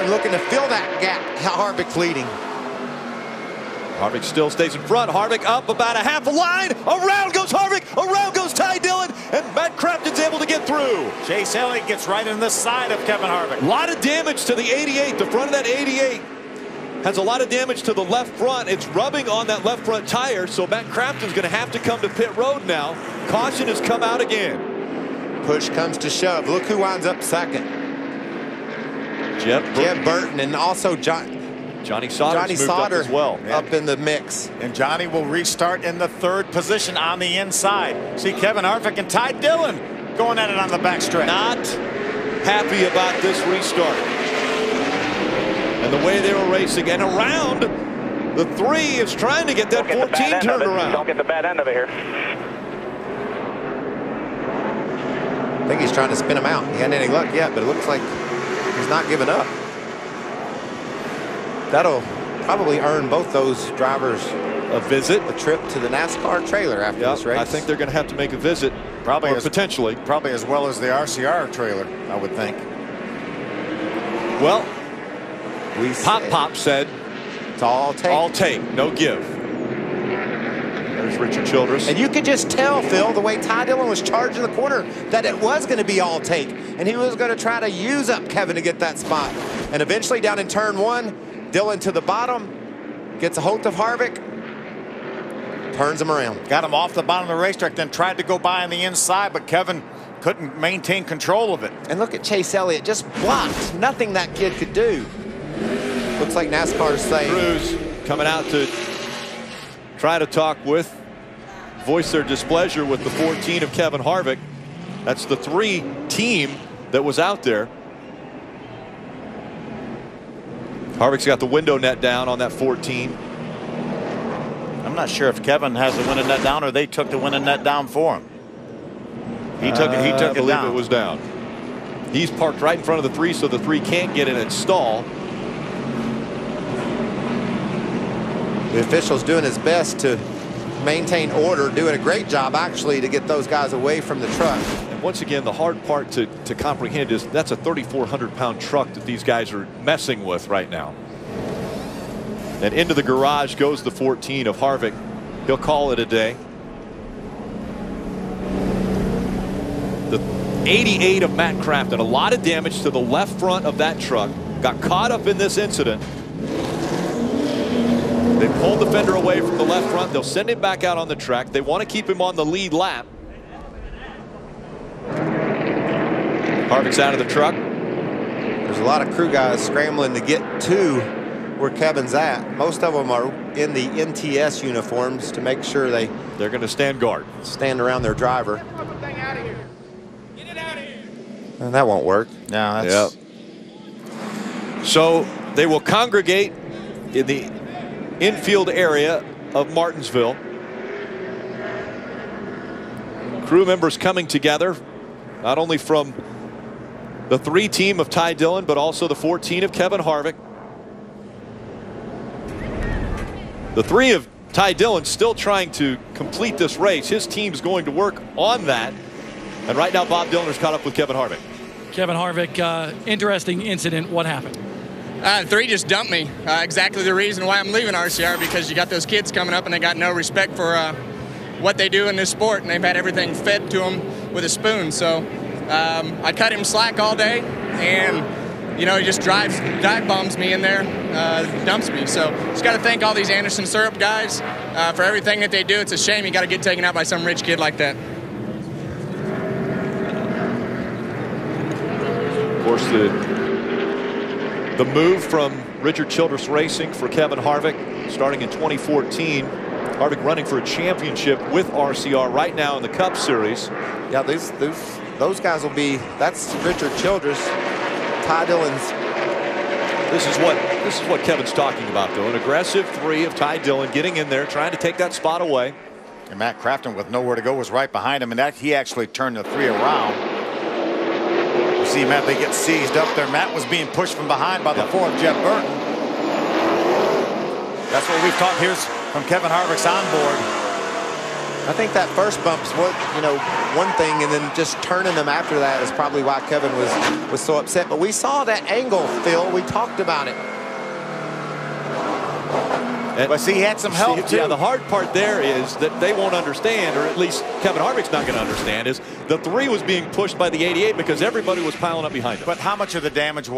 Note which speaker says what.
Speaker 1: Thorne looking to fill that gap. Harvick leading.
Speaker 2: Harvick still stays in front. Harvick up about a half a line. Around goes Harvick. Around goes Ty Dillon. And Matt Crafton's able to get through.
Speaker 3: Chase Elliott gets right in the side of Kevin Harvick.
Speaker 2: A lot of damage to the 88. The front of that 88 has a lot of damage to the left front. It's rubbing on that left front tire. So Matt Crafton's going to have to come to pit road now. Caution has come out again.
Speaker 1: Push comes to shove. Look who winds up second.
Speaker 2: Jeb Burton,
Speaker 1: Jeb Burton and also John,
Speaker 2: Johnny Sauter
Speaker 1: Johnny Sauter
Speaker 2: up as well.
Speaker 1: up in the mix.
Speaker 3: And Johnny will restart in the third position on the inside. See Kevin Harvick and Ty Dillon going at it on the backstretch.
Speaker 2: Not happy about this restart. And the way they were racing and around the three is trying to get that
Speaker 4: get
Speaker 2: 14
Speaker 4: bad end
Speaker 2: turned around.
Speaker 4: Don't get the bad end of it here.
Speaker 1: I think he's trying to spin him out. He hadn't any luck yet, but it looks like he's not giving up. That'll probably earn both those drivers
Speaker 2: A visit.
Speaker 1: a trip to the NASCAR trailer after
Speaker 2: Yeah,
Speaker 1: this race.
Speaker 2: I think they're going to have to make a visit,
Speaker 3: Probably as-
Speaker 2: potentially.
Speaker 3: Probably as well as the RCR trailer, I would think.
Speaker 2: Well,
Speaker 1: we
Speaker 2: Pop Pop said,
Speaker 1: It's all take.
Speaker 2: all take, no give. There's Richard Childress.
Speaker 1: And you could just tell, Phil, the way Ty Dillon was charging the corner, that it was going to be all take. And he was going to try to use up Kevin to get that spot. And eventually down in turn one, Dillon to the bottom, gets a hold of Harvick, turns him around.
Speaker 3: Got him off the bottom of the racetrack, then tried to go by on the inside, but Kevin couldn't maintain control of it.
Speaker 1: And look at Chase Elliott, just blocked. Nothing that kid could do. Looks like NASCAR's saying,
Speaker 2: crews coming out to try to talk with, voice their displeasure with the 14 of Kevin Harvick. That's the three team that was out there. Harvick's got the window net down on that 14.
Speaker 3: I'm not sure if Kevin has the window net down or they took the window net down for him. He took it. He
Speaker 2: I
Speaker 3: took it
Speaker 2: believe
Speaker 3: down.
Speaker 2: it was down. He's parked right in front of the three, so the three can't get in and stall.
Speaker 1: the official's doing his best to maintain order, doing a great job, actually, to get those guys away from the truck.
Speaker 2: And once again, the hard part to, to comprehend is that's a 3,400 pound truck that these guys are messing with right now. And into the garage goes the 14 of Harvick. He'll call it a day. The 88 of Matt Crafton. A lot of damage to the left front of that truck. Got caught up in this incident. They pull the fender away from the left front. They'll send him back out on the track. They want to keep him on the lead lap. Harvick's out of the truck.
Speaker 1: There's a lot of crew guys scrambling to get to where Kevin's at. Most of them are in the NTS uniforms to make sure they
Speaker 2: They're going to stand guard.
Speaker 1: stand around their driver. And that won't work.
Speaker 3: No, that's Yep.
Speaker 2: So they will congregate in the infield area of Martinsville. Crew members coming together, not only from the three team of Ty Dillon, but also the 14 of Kevin Harvick. The three of Ty Dillon still trying to complete this race. His team's going to work on that. And right now, Bob Dillner's caught up with Kevin Harvick.
Speaker 5: Kevin Harvick, uh, interesting incident. What happened?
Speaker 6: Uh, three just dumped me. Uh, exactly the reason why I'm leaving RCR because you got those kids coming up and they got no respect for uh, what they do in this sport and they've had everything fed to them with a spoon. So um, I cut him slack all day and you know he just drives dive bombs me in there, uh, dumps me. So just got to thank all these Anderson Syrup guys uh, for everything that they do. It's a shame you got to get taken out by some rich kid like that.
Speaker 2: Of course, the the move from Richard Childress Racing for Kevin Harvick starting in 2014. Harvick running for a championship with RCR right now in the Cup Series.
Speaker 1: Yeah, those those those guys will be. That's Richard Childress, Ty Dillon's.
Speaker 2: This is what this is what Kevin's talking about, though. An aggressive three of Ty Dillon getting in there, trying to take that spot away.
Speaker 3: And Matt Crafton with nowhere to go was right behind him, and that he actually turned the three around. See Matt, they get seized up there. Matt was being pushed from behind by the four of Jeff Burton. That's what we've talked. Here's from Kevin Harvick's on board.
Speaker 1: I think that first bump's what you know one thing, and then just turning them after that is probably why Kevin was was so upset. But we saw that angle, Phil. We talked about it.
Speaker 2: And
Speaker 3: But see, he had some help,
Speaker 2: see,
Speaker 3: too.
Speaker 2: Yeah, the hard part there is that they won't understand, or at least Kevin Harvick's not going to understand, is the three was being pushed by the 88 because everybody was piling up behind him.
Speaker 3: But how much of the damage